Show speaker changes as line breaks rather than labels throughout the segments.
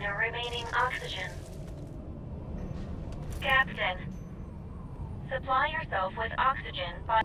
remaining oxygen. Captain, supply yourself with oxygen by...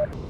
you